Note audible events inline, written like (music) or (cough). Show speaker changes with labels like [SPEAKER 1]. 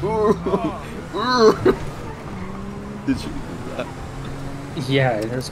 [SPEAKER 1] (laughs) (laughs) Did you do that?
[SPEAKER 2] Yeah, it was